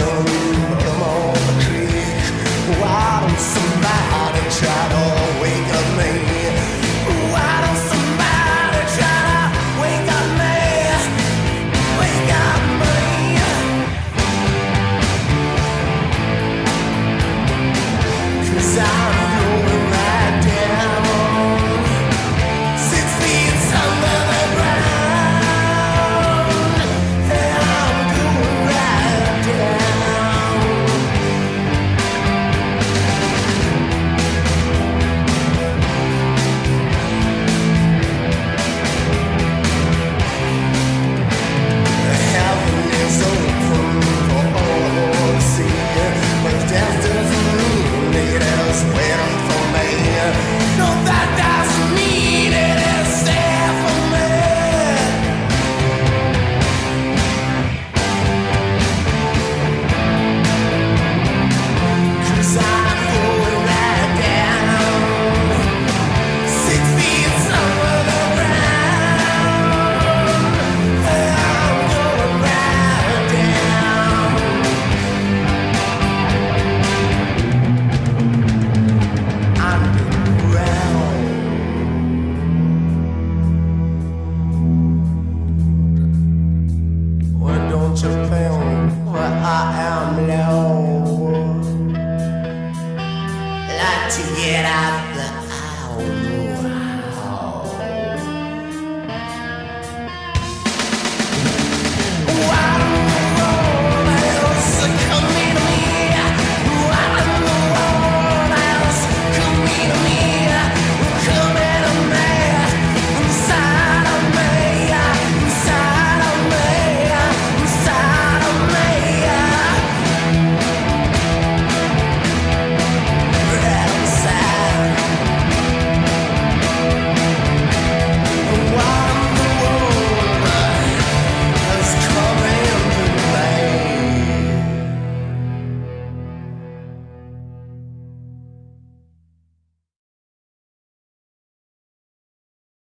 sorry. swear I'm low. Like to get out.